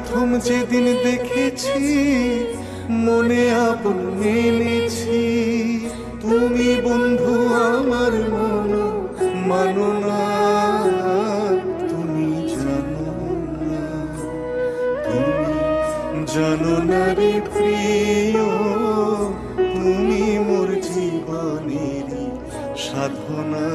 প্রথম যেদিন দেখেছি, মনে আপন মেনেছি তুমি বন্ধু আমার মন, মানো না, তুমি জানো না। তুমি জানো না রে প্রিয়, তুমি মোর জীবনের সাধনা।